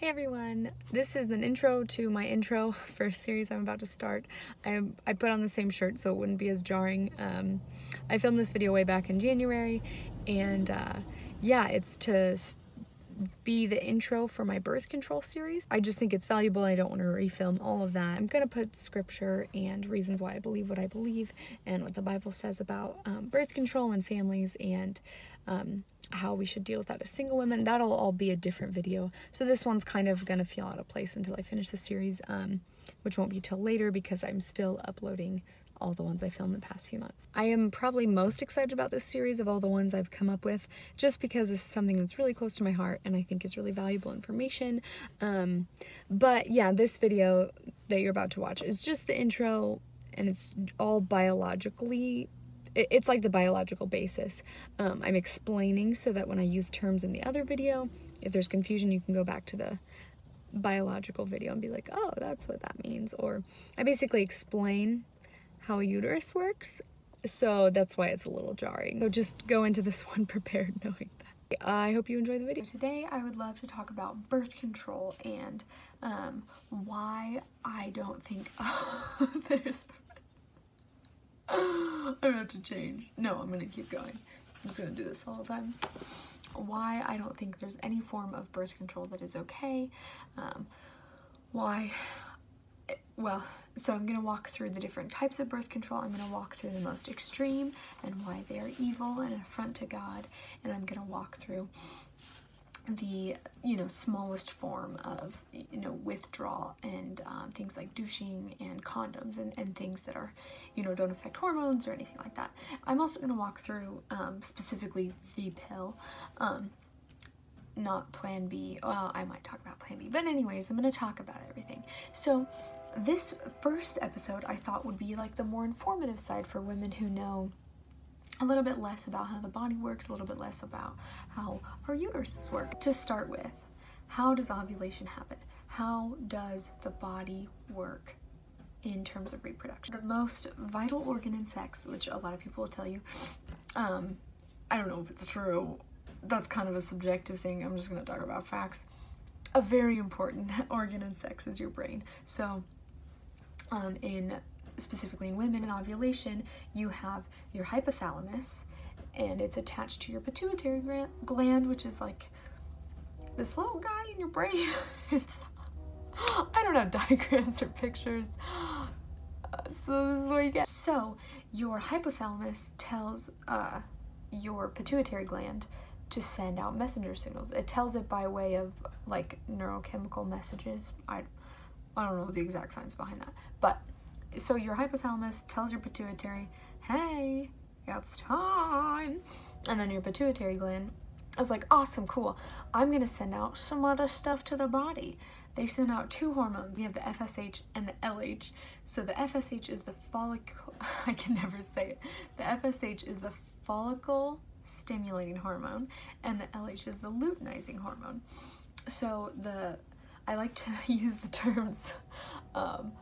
Hey everyone, this is an intro to my intro for a series I'm about to start. I, I put on the same shirt so it wouldn't be as jarring. Um, I filmed this video way back in January and uh, yeah, it's to be the intro for my birth control series. I just think it's valuable. I don't want to refilm all of that. I'm going to put scripture and reasons why I believe what I believe and what the Bible says about um, birth control and families and um, how we should deal with that as single women. That'll all be a different video. So this one's kind of gonna feel out of place until I finish the series, um, which won't be till later because I'm still uploading all the ones I filmed the past few months. I am probably most excited about this series of all the ones I've come up with just because this is something that's really close to my heart and I think is really valuable information. Um, but yeah, this video that you're about to watch is just the intro and it's all biologically it's like the biological basis. Um, I'm explaining so that when I use terms in the other video, if there's confusion, you can go back to the biological video and be like, oh, that's what that means. Or I basically explain how a uterus works. So that's why it's a little jarring. So just go into this one prepared knowing that. I hope you enjoy the video. Today I would love to talk about birth control and um, why I don't think oh, there's I'm about to change. No, I'm gonna keep going. I'm just gonna do this all the time. Why I don't think there's any form of birth control that is okay. Um, why, well, so I'm gonna walk through the different types of birth control. I'm gonna walk through the most extreme and why they are evil and an affront to God. And I'm gonna walk through the you know smallest form of you know withdrawal and um, things like douching and condoms and, and things that are you know don't affect hormones or anything like that. I'm also going to walk through um, specifically the pill um, not plan b. Well i might talk about plan b but anyways i'm going to talk about everything. So this first episode i thought would be like the more informative side for women who know a little bit less about how the body works, a little bit less about how our uteruses work. To start with, how does ovulation happen? How does the body work in terms of reproduction? The most vital organ in sex, which a lot of people will tell you, um, I don't know if it's true, that's kind of a subjective thing, I'm just gonna talk about facts. A very important organ in sex is your brain. So, um, in specifically in women in ovulation, you have your hypothalamus and it's attached to your pituitary gland, which is like this little guy in your brain. I don't have diagrams or pictures. So this is what you get. So your hypothalamus tells uh, your pituitary gland to send out messenger signals. It tells it by way of like neurochemical messages. I, I don't know the exact science behind that, but so your hypothalamus tells your pituitary, hey, it's time. And then your pituitary gland is like, awesome, cool. I'm gonna send out some other stuff to the body. They send out two hormones. You have the FSH and the LH. So the FSH is the follicle, I can never say it. The FSH is the follicle stimulating hormone and the LH is the luteinizing hormone. So the, I like to use the terms um,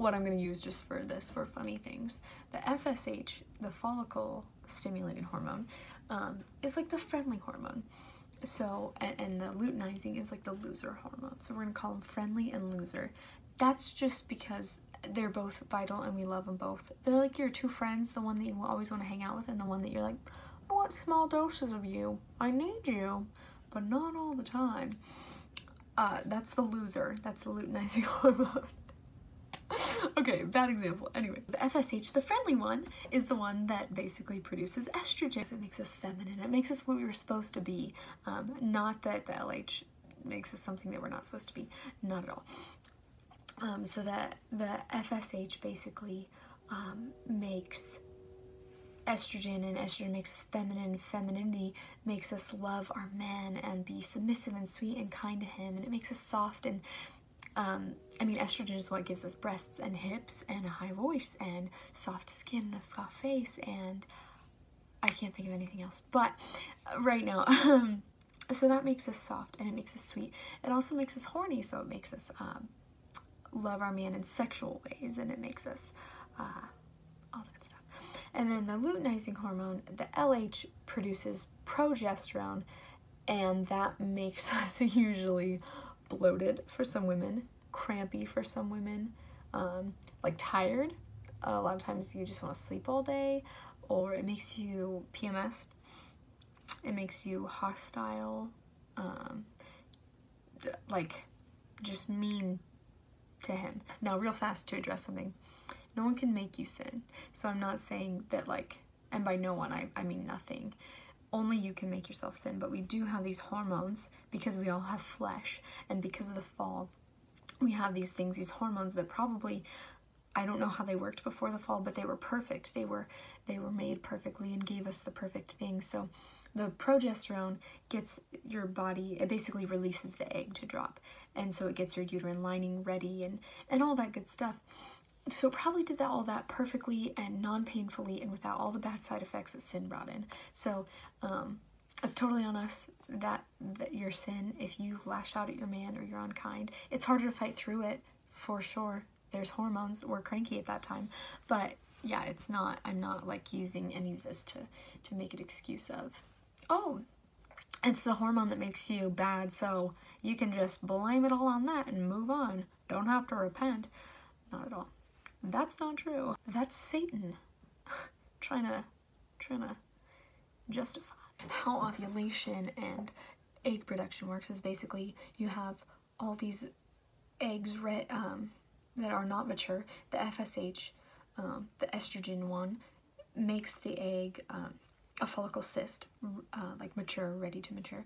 what I'm going to use just for this, for funny things. The FSH, the follicle stimulating hormone, um, is like the friendly hormone. So, and, and, the luteinizing is like the loser hormone. So we're going to call them friendly and loser. That's just because they're both vital and we love them both. They're like your two friends, the one that you always want to hang out with and the one that you're like, I want small doses of you. I need you, but not all the time. Uh, that's the loser. That's the luteinizing hormone. okay, bad example. Anyway, the FSH, the friendly one, is the one that basically produces estrogen. It makes us feminine. It makes us what we were supposed to be. Um, not that the LH makes us something that we're not supposed to be. Not at all. Um, so that the FSH basically um, makes estrogen and estrogen makes us feminine femininity makes us love our man and be submissive and sweet and kind to him and it makes us soft and um, I mean, estrogen is what gives us breasts and hips and a high voice and soft skin and a soft face and I can't think of anything else. But uh, right now, um, so that makes us soft and it makes us sweet. It also makes us horny, so it makes us um, love our man in sexual ways and it makes us uh, all that stuff. And then the luteinizing hormone, the LH produces progesterone and that makes us usually bloated for some women, crampy for some women, um, like tired. A lot of times you just want to sleep all day, or it makes you PMS. It makes you hostile, um, like just mean to him. Now, real fast to address something. No one can make you sin. So I'm not saying that like, and by no one, I, I mean nothing. Only you can make yourself sin, but we do have these hormones because we all have flesh and because of the fall, we have these things, these hormones that probably I don't know how they worked before the fall, but they were perfect. They were they were made perfectly and gave us the perfect thing. So the progesterone gets your body it basically releases the egg to drop and so it gets your uterine lining ready and and all that good stuff so probably did that all that perfectly and non-painfully and without all the bad side effects that sin brought in. So um it's totally on us that that your sin if you lash out at your man or you're unkind it's harder to fight through it for sure. There's hormones. We're cranky at that time. But yeah it's not i'm not like using any of this to to make an excuse of oh it's the hormone that makes you bad so you can just blame it all on that and move on. Don't have to repent. Not at all that's not true. That's Satan trying to trying to justify. How ovulation and egg production works is basically you have all these eggs um, that are not mature. The FSH, um, the estrogen one, makes the egg um, a follicle cyst, uh, like mature, ready to mature.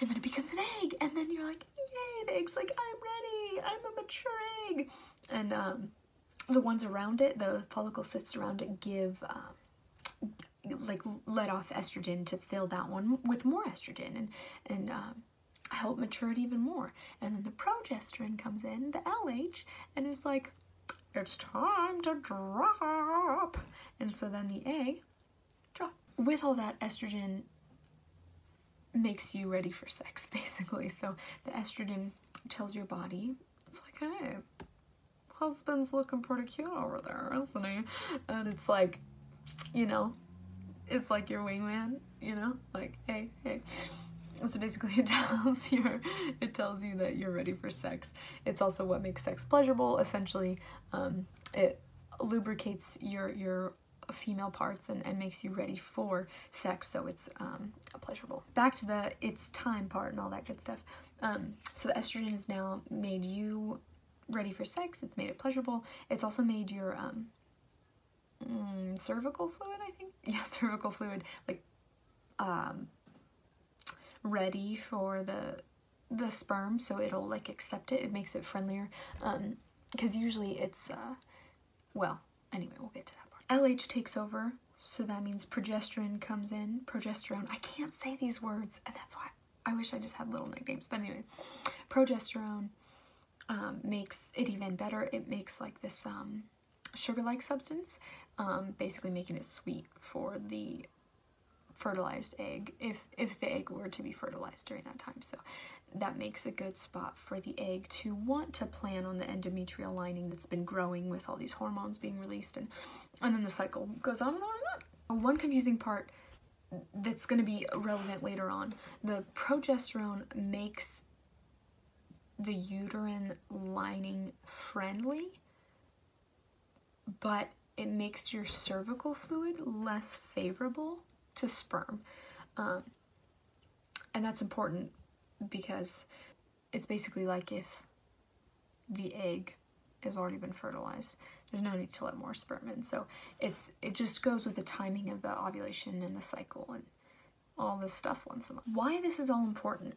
And then it becomes an egg, and then you're like, yay, the egg's like, I'm ready, I'm a mature egg. And um, the ones around it, the follicle cysts around it, give um, like let off estrogen to fill that one with more estrogen and and um, help mature it even more. And then the progesterone comes in, the LH, and it's like, it's time to drop. And so then the egg drop. With all that estrogen makes you ready for sex, basically. So the estrogen tells your body, it's like, hey, husband's looking pretty cute over there, isn't he? And it's like, you know, it's like your wingman, you know, like, hey, hey. So basically it tells you it tells you that you're ready for sex. It's also what makes sex pleasurable. Essentially, um, it lubricates your your female parts and, and makes you ready for sex so it's um, pleasurable. Back to the it's time part and all that good stuff. Um, so the estrogen has now made you ready for sex. It's made it pleasurable. It's also made your um, mm, cervical fluid, I think. Yeah, cervical fluid, like, um, ready for the the sperm, so it'll like accept it. It makes it friendlier. Um, because usually it's uh, well, anyway, we'll get to that part. LH takes over, so that means progesterone comes in. Progesterone. I can't say these words, and that's why I wish I just had little nicknames. But anyway, progesterone um, makes it even better. It makes like this um, sugar-like substance, um, basically making it sweet for the fertilized egg if if the egg were to be fertilized during that time so that makes a good spot for the egg to want to plan on the endometrial lining that's been growing with all these hormones being released and and then the cycle goes on and on and on one confusing part that's going to be relevant later on the progesterone makes the uterine lining friendly, but it makes your cervical fluid less favorable to sperm. Um, and that's important because it's basically like if the egg has already been fertilized. There's no need to let more sperm in. So it's it just goes with the timing of the ovulation and the cycle and all this stuff once a month. Why this is all important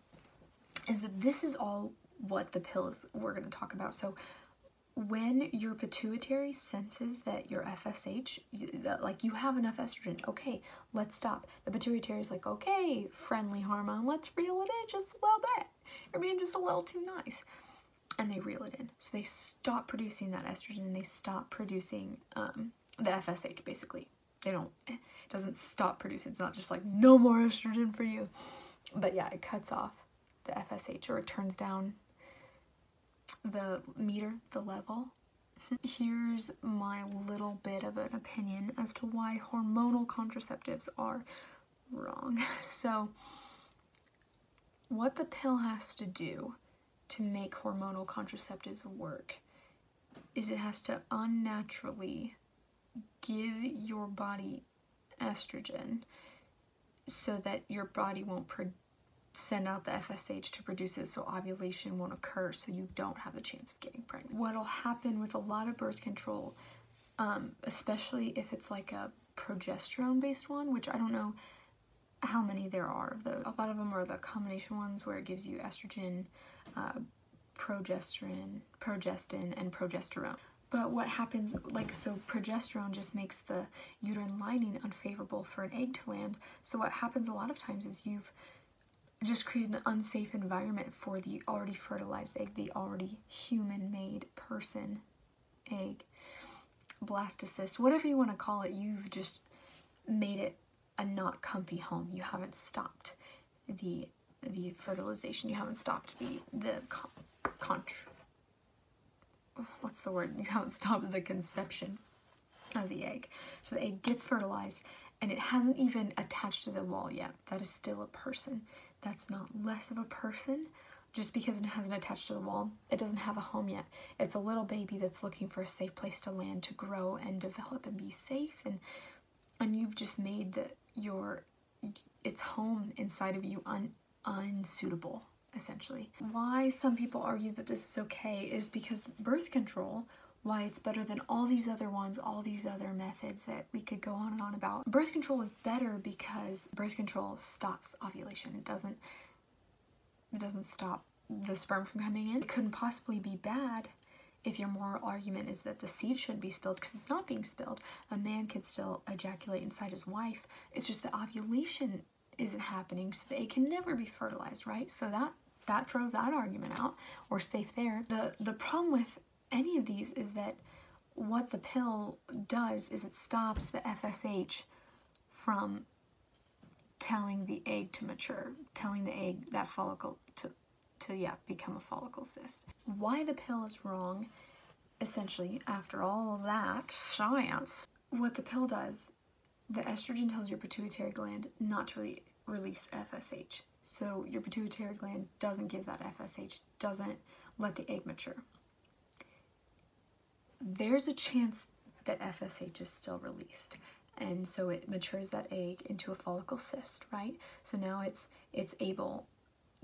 is that this is all what the pills we're going to talk about. So when your pituitary senses that your FSH, that like you have enough estrogen, okay, let's stop. The pituitary is like, okay, friendly hormone, let's reel it in just a little bit. You're being just a little too nice. And they reel it in. So they stop producing that estrogen and they stop producing um, the FSH basically. They don't, it doesn't stop producing. It's not just like, no more estrogen for you. But yeah, it cuts off the FSH or it turns down the meter, the level. Here's my little bit of an opinion as to why hormonal contraceptives are wrong. So, what the pill has to do to make hormonal contraceptives work is it has to unnaturally give your body estrogen so that your body won't send out the FSH to produce it so ovulation won't occur so you don't have a chance of getting pregnant. What'll happen with a lot of birth control, um, especially if it's like a progesterone based one, which I don't know how many there are of those. A lot of them are the combination ones where it gives you estrogen, uh, progesterone, progestin, and progesterone. But what happens, like, so progesterone just makes the uterine lining unfavorable for an egg to land. So what happens a lot of times is you've just create an unsafe environment for the already fertilized egg, the already human-made person egg, blastocyst, whatever you want to call it, you've just made it a not comfy home. You haven't stopped the the fertilization. You haven't stopped the the con, con what's the word? You haven't stopped the conception of the egg. So the egg gets fertilized and it hasn't even attached to the wall yet. That is still a person. That's not less of a person just because it hasn't attached to the wall. It doesn't have a home yet. It's a little baby that's looking for a safe place to land, to grow and develop and be safe. And and you've just made the your its home inside of you un, unsuitable essentially. Why some people argue that this is okay is because birth control, why it's better than all these other ones, all these other methods that we could go on and on about. Birth control is better because birth control stops ovulation. It doesn't it doesn't stop the sperm from coming in. It couldn't possibly be bad if your moral argument is that the seed shouldn't be spilled because it's not being spilled. A man can still ejaculate inside his wife. It's just the ovulation isn't happening so that it can never be fertilized, right? So that that throws that argument out. We're safe there. The the problem with any of these is that what the pill does is it stops the FSH from telling the egg to mature, telling the egg that follicle to to yeah, become a follicle cyst. Why the pill is wrong, essentially, after all that science, what the pill does, the estrogen tells your pituitary gland not to really release FSH. So your pituitary gland doesn't give that FSH, doesn't let the egg mature. There's a chance that FSH is still released and so it matures that egg into a follicle cyst, right? So now it's it's able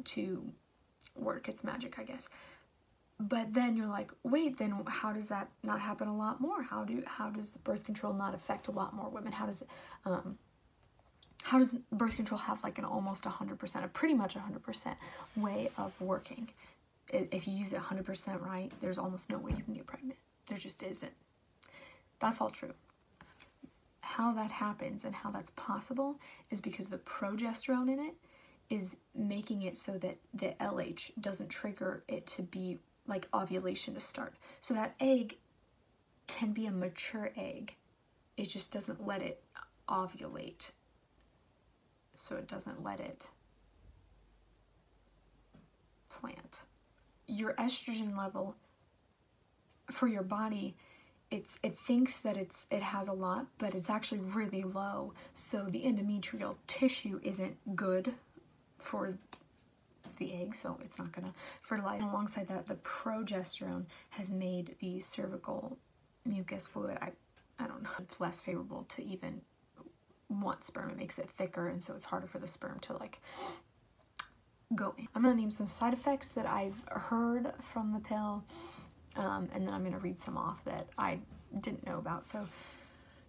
to work its magic, I guess. But then you're like, wait, then how does that not happen a lot more? How do how does birth control not affect a lot more women? How does it um, how does birth control have like an almost 100%, a pretty much 100% way of working? If you use it 100% right, there's almost no way you can get pregnant. There just isn't. That's all true. How that happens and how that's possible is because the progesterone in it is making it so that the LH doesn't trigger it to be like ovulation to start. So that egg can be a mature egg. It just doesn't let it ovulate so it doesn't let it plant. Your estrogen level for your body it's it thinks that it's it has a lot but it's actually really low so the endometrial tissue isn't good for the egg so it's not gonna fertilize and alongside that the progesterone has made the cervical mucus fluid I I don't know it's less favorable to even want sperm. It makes it thicker and so it's harder for the sperm to like go in. I'm gonna name some side effects that I've heard from the pill um, and then I'm gonna read some off that I didn't know about. So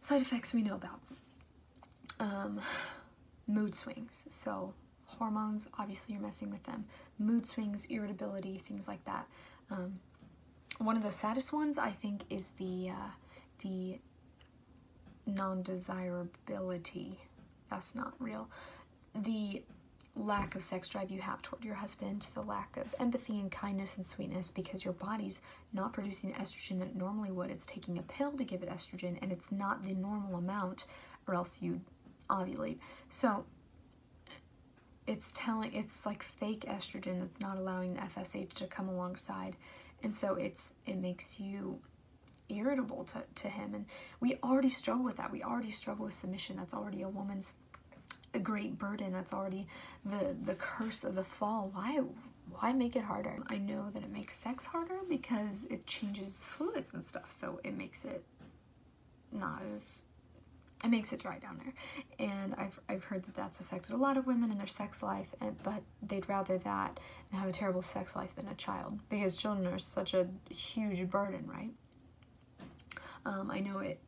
side effects we know about. Um, mood swings. So hormones, obviously you're messing with them. Mood swings, irritability, things like that. Um, one of the saddest ones I think is the uh, the non-desirability. That's not real. The lack of sex drive you have toward your husband, to the lack of empathy and kindness and sweetness because your body's not producing estrogen that it normally would. It's taking a pill to give it estrogen and it's not the normal amount or else you ovulate. So it's telling, it's like fake estrogen that's not allowing the FSH to come alongside. And so it's, it makes you irritable to, to him. And we already struggle with that. We already struggle with submission. That's already a woman's a great burden. That's already the, the curse of the fall. Why, why make it harder? I know that it makes sex harder because it changes fluids and stuff, so it makes it not as it makes it dry down there and I've, I've heard that that's affected a lot of women in their sex life and, but they'd rather that and have a terrible sex life than a child because children are such a huge burden right um, I know it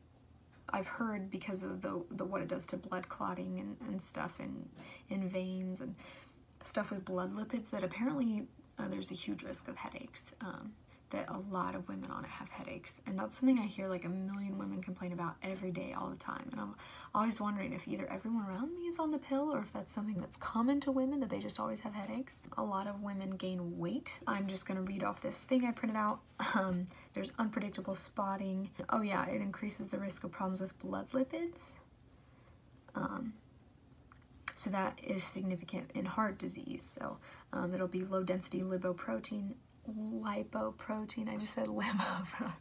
I've heard because of the, the what it does to blood clotting and, and stuff in in veins and stuff with blood lipids that apparently uh, there's a huge risk of headaches um, that a lot of women on it have headaches and that's something I hear like a million women complain about every day all the time and I'm always wondering if either everyone around me is on the pill or if that's something that's common to women that they just always have headaches. A lot of women gain weight. I'm just gonna read off this thing I printed out. Um, there's unpredictable spotting. Oh yeah, it increases the risk of problems with blood lipids. Um, so that is significant in heart disease. So um, it'll be low density lipoprotein lipoprotein. I just said lipoprotein.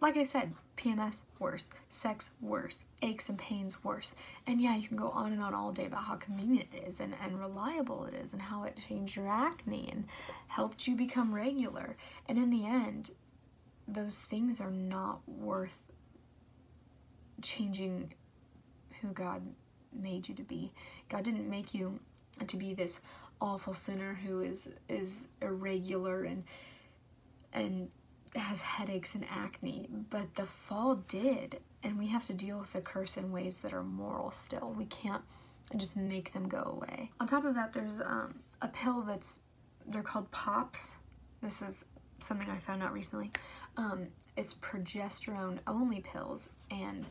Like I said, PMS worse, sex worse, aches and pains worse. And yeah, you can go on and on all day about how convenient it is and, and reliable it is and how it changed your acne and helped you become regular. And in the end, those things are not worth changing who God made you to be. God didn't make you to be this awful sinner who is is irregular and and has headaches and acne but the fall did and we have to deal with the curse in ways that are moral still. We can't just make them go away. On top of that there's um, a pill that's they're called pops. This was something i found out recently. Um, it's progesterone only pills and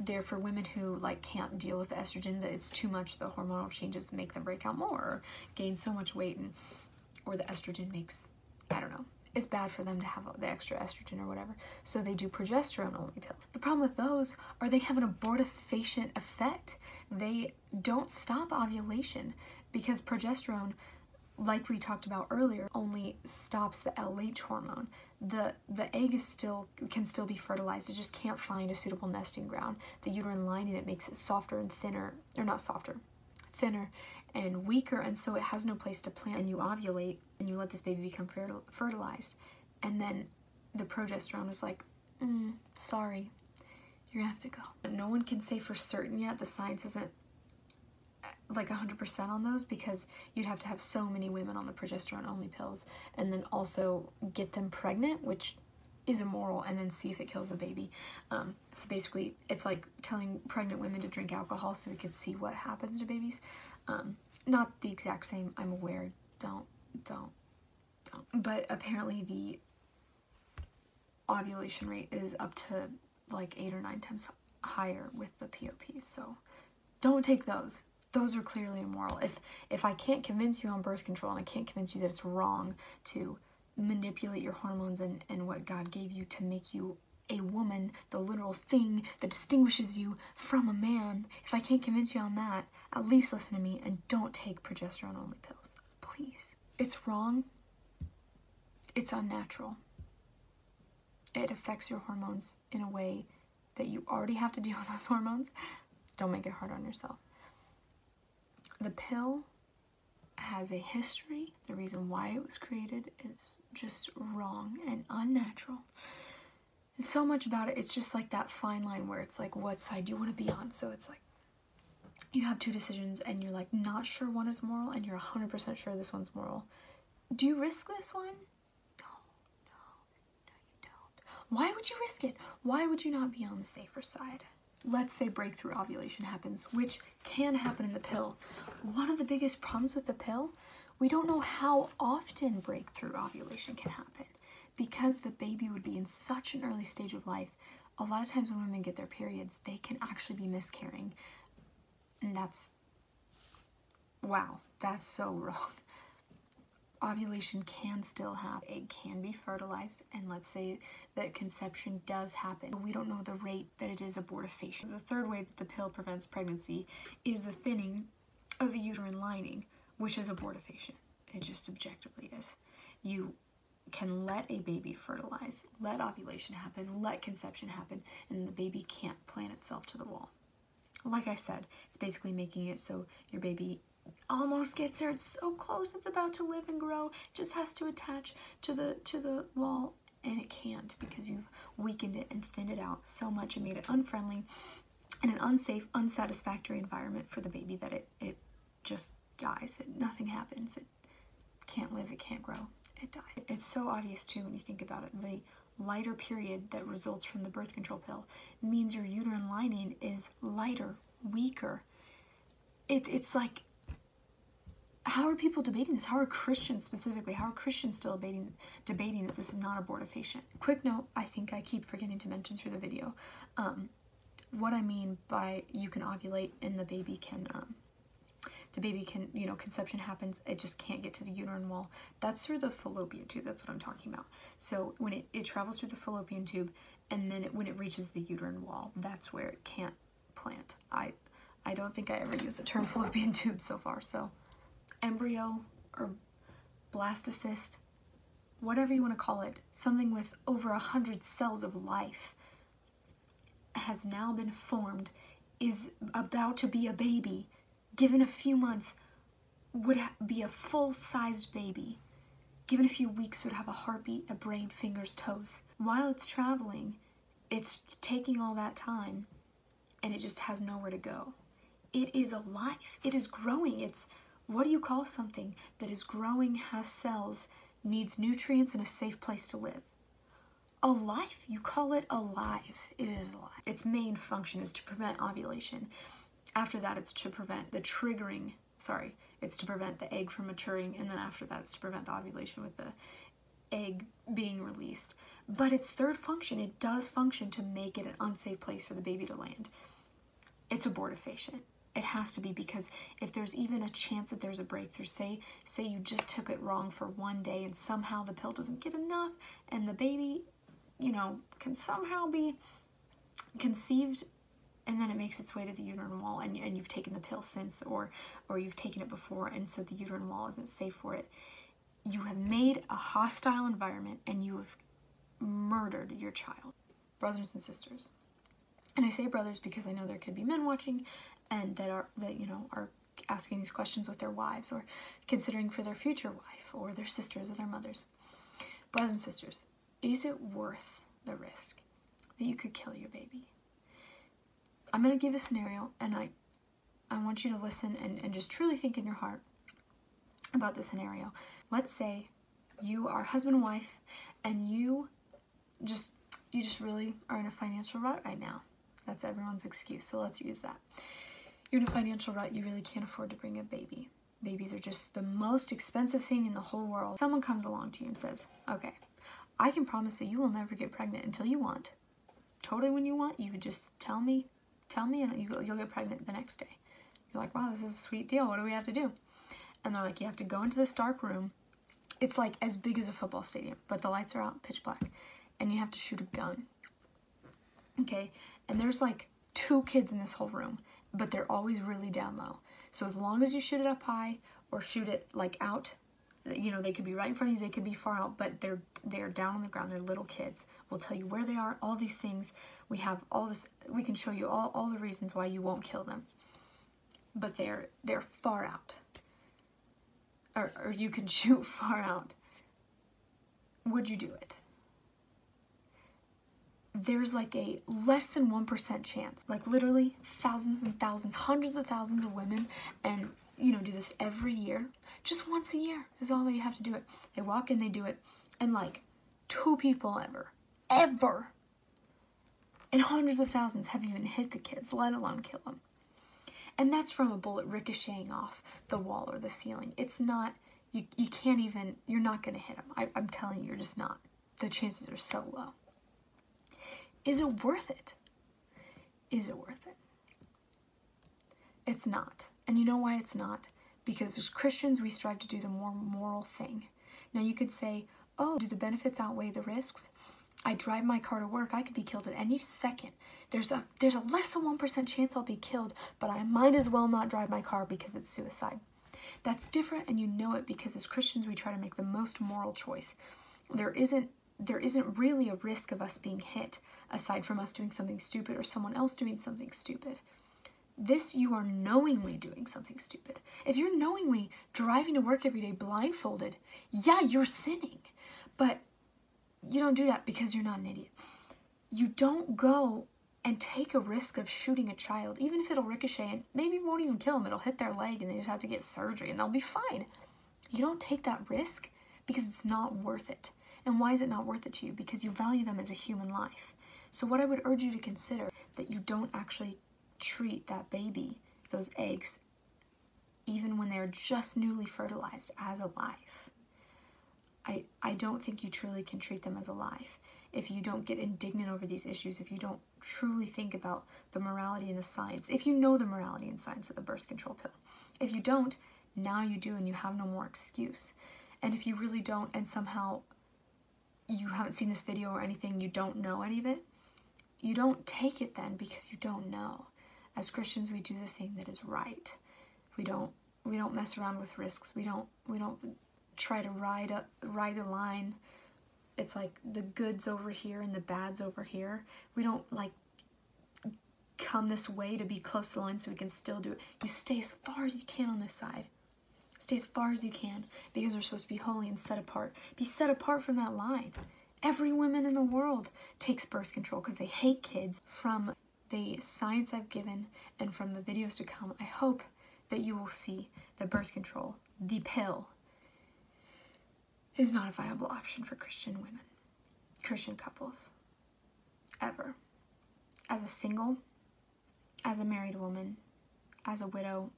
they're for women who like can't deal with estrogen that it's too much the hormonal changes make them break out more or gain so much weight and or the estrogen makes i don't know it's bad for them to have the extra estrogen or whatever so they do progesterone only pill the problem with those are they have an abortifacient effect they don't stop ovulation because progesterone like we talked about earlier, only stops the LH hormone. The the egg is still can still be fertilized. It just can't find a suitable nesting ground. The uterine lining it makes it softer and thinner, or not softer, thinner and weaker, and so it has no place to plant. And you ovulate, and you let this baby become fertilized, and then the progesterone is like, mm, sorry, you're gonna have to go. But no one can say for certain yet. The science isn't like 100% on those because you'd have to have so many women on the progesterone only pills and then also get them pregnant which is immoral and then see if it kills the baby um, so basically it's like telling pregnant women to drink alcohol so we can see what happens to babies um, not the exact same I'm aware don't don't don't but apparently the ovulation rate is up to like eight or nine times higher with the POPs so don't take those those are clearly immoral. If if I can't convince you on birth control and I can't convince you that it's wrong to manipulate your hormones and, and what God gave you to make you a woman, the literal thing that distinguishes you from a man, if I can't convince you on that, at least listen to me and don't take progesterone only pills. Please. It's wrong. It's unnatural. It affects your hormones in a way that you already have to deal with those hormones. Don't make it hard on yourself. The pill has a history. The reason why it was created is just wrong and unnatural. So much about it, it's just like that fine line where it's like, what side do you want to be on? So it's like, you have two decisions and you're like not sure one is moral and you're 100% sure this one's moral. Do you risk this one? No, no, no you don't. Why would you risk it? Why would you not be on the safer side? let's say breakthrough ovulation happens, which can happen in the pill. One of the biggest problems with the pill, we don't know how often breakthrough ovulation can happen because the baby would be in such an early stage of life. A lot of times when women get their periods, they can actually be miscarrying. And that's, wow, that's so wrong ovulation can still happen. It can be fertilized, and let's say that conception does happen. But we don't know the rate that it is abortifacient. The third way that the pill prevents pregnancy is the thinning of the uterine lining, which is abortifacient. It just objectively is. You can let a baby fertilize, let ovulation happen, let conception happen, and the baby can't plant itself to the wall. Like I said, it's basically making it so your baby almost gets there. It's so close. It's about to live and grow. It just has to attach to the to the wall and it can't because you've weakened it and thinned it out so much and made it unfriendly and an unsafe, unsatisfactory environment for the baby that it, it just dies. It, nothing happens. It can't live. It can't grow. It dies. It's so obvious too when you think about it. The lighter period that results from the birth control pill means your uterine lining is lighter, weaker. It, it's like how are people debating this? How are Christians specifically, how are Christians still debating, debating that this is not abortifacient? Quick note, I think I keep forgetting to mention through the video. Um, what I mean by you can ovulate and the baby can, um, the baby can, you know, conception happens, it just can't get to the uterine wall. That's through the fallopian tube, that's what I'm talking about. So when it, it travels through the fallopian tube and then it, when it reaches the uterine wall, that's where it can't plant. I, I don't think I ever used the term fallopian tube so far, so embryo or blastocyst, whatever you want to call it, something with over a hundred cells of life has now been formed, is about to be a baby, given a few months, would be a full-sized baby. Given a few weeks, would have a heartbeat, a brain, fingers, toes. While it's traveling, it's taking all that time, and it just has nowhere to go. It is alive. It is growing. It's what do you call something that is growing, has cells, needs nutrients, and a safe place to live? A life. You call it alive. It is alive. Its main function is to prevent ovulation. After that, it's to prevent the triggering, sorry, it's to prevent the egg from maturing, and then after that, it's to prevent the ovulation with the egg being released. But its third function, it does function to make it an unsafe place for the baby to land. It's abortifacient. It has to be because if there's even a chance that there's a breakthrough, say say you just took it wrong for one day and somehow the pill doesn't get enough and the baby, you know, can somehow be conceived and then it makes its way to the uterine wall and, and you've taken the pill since or or you've taken it before and so the uterine wall isn't safe for it you have made a hostile environment and you have murdered your child brothers and sisters and i say brothers because i know there could be men watching and that are that you know are asking these questions with their wives or considering for their future wife or their sisters or their mothers. Brothers and sisters, is it worth the risk that you could kill your baby? I'm going to give a scenario and I I want you to listen and, and just truly think in your heart about the scenario. Let's say you are husband and wife and you just you just really are in a financial rut right now. That's everyone's excuse, so let's use that you're in a financial rut, you really can't afford to bring a baby. Babies are just the most expensive thing in the whole world. Someone comes along to you and says, okay, I can promise that you will never get pregnant until you want. Totally when you want, you could just tell me, tell me, and you, you'll get pregnant the next day. You're like, wow, this is a sweet deal. What do we have to do? And they're like, you have to go into this dark room. It's like as big as a football stadium, but the lights are out, pitch black. And you have to shoot a gun. Okay? And there's like two kids in this whole room but they're always really down low. So as long as you shoot it up high or shoot it like out, you know, they could be right in front of you, they could be far out, but they're they're down on the ground, they're little kids. We'll tell you where they are, all these things. We have all this we can show you all, all the reasons why you won't kill them. But they're they're far out. Or, or you can shoot far out. Would you do it? there's like a less than 1% chance, like literally thousands and thousands, hundreds of thousands of women, and you know, do this every year. Just once a year is all they have to do it. They walk in, they do it, and like two people ever, ever, and hundreds of thousands have even hit the kids, let alone kill them. And that's from a bullet ricocheting off the wall or the ceiling. It's not, you, you can't even, you're not going to hit them. I, I'm telling you, you're just not. The chances are so low. Is it worth it? Is it worth it? It's not. And you know why it's not? Because as Christians, we strive to do the more moral thing. Now you could say, oh, do the benefits outweigh the risks? I drive my car to work, I could be killed at any second. There's a there's a less than 1% chance I'll be killed, but I might as well not drive my car because it's suicide. That's different and you know it because as Christians we try to make the most moral choice. There isn't there isn't really a risk of us being hit aside from us doing something stupid or someone else doing something stupid. This, you are knowingly doing something stupid. If you're knowingly driving to work every day blindfolded, yeah, you're sinning. But you don't do that because you're not an idiot. You don't go and take a risk of shooting a child, even if it'll ricochet and maybe won't even kill them. It'll hit their leg and they just have to get surgery and they'll be fine. You don't take that risk because it's not worth it. And why is it not worth it to you? Because you value them as a human life. So what I would urge you to consider that you don't actually treat that baby, those eggs, even when they're just newly fertilized, as a life. I, I don't think you truly can treat them as a life if you don't get indignant over these issues, if you don't truly think about the morality and the science, if you know the morality and science of the birth control pill. If you don't, now you do and you have no more excuse. And if you really don't and somehow you haven't seen this video or anything, you don't know any of it, you don't take it then because you don't know. As Christians, we do the thing that is right. We don't we don't mess around with risks. We don't we don't try to ride a ride a line. It's like the goods over here and the bads over here. We don't like come this way to be close to the line so we can still do it. You stay as far as you can on this side. Stay as far as you can because we're supposed to be holy and set apart. Be set apart from that line. Every woman in the world takes birth control because they hate kids. From the science I've given and from the videos to come, I hope that you will see that birth control, the pill, is not a viable option for Christian women, Christian couples, ever. As a single, as a married woman, as a widow,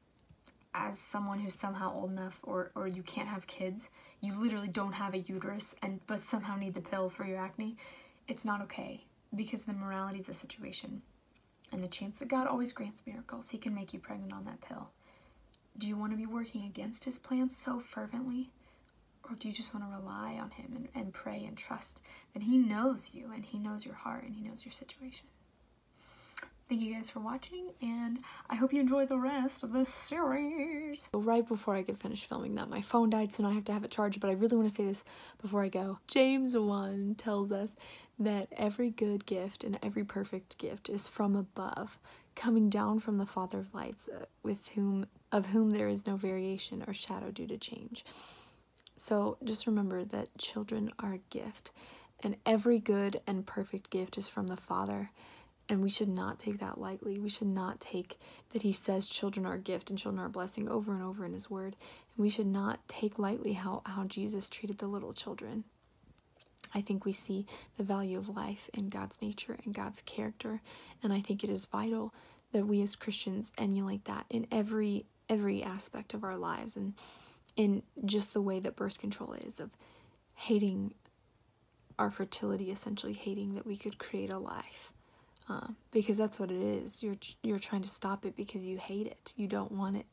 as someone who's somehow old enough or, or you can't have kids, you literally don't have a uterus and but somehow need the pill for your acne, it's not okay because the morality of the situation and the chance that God always grants miracles, he can make you pregnant on that pill. Do you want to be working against his plans so fervently? Or do you just want to rely on him and, and pray and trust that he knows you and he knows your heart and he knows your situation? Thank you guys for watching, and I hope you enjoy the rest of this series. Right before I get finished filming that, my phone died, so now I have to have it charged, but I really want to say this before I go. James 1 tells us that every good gift and every perfect gift is from above, coming down from the Father of lights, uh, with whom of whom there is no variation or shadow due to change. So just remember that children are a gift, and every good and perfect gift is from the Father and we should not take that lightly. We should not take that he says children are a gift and children are a blessing over and over in his word. And we should not take lightly how, how Jesus treated the little children. I think we see the value of life in God's nature and God's character. And I think it is vital that we as Christians emulate that in every every aspect of our lives and in just the way that birth control is of hating our fertility, essentially hating that we could create a life uh, because that's what it is. You're you're trying to stop it because you hate it. You don't want it.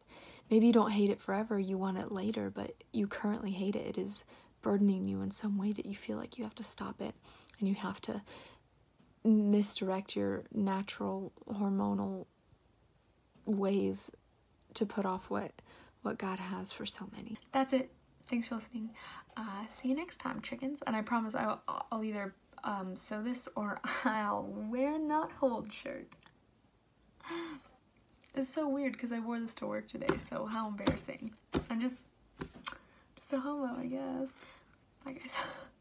Maybe you don't hate it forever. You want it later, but you currently hate it. It is burdening you in some way that you feel like you have to stop it, and you have to misdirect your natural hormonal ways to put off what what God has for so many. That's it. Thanks for listening. Uh, see you next time, chickens. And I promise I'll, I'll either um, sew this or I'll wear not hold shirt. It's so weird because I wore this to work today, so how embarrassing. I'm just, just a homo, I guess. Bye guys.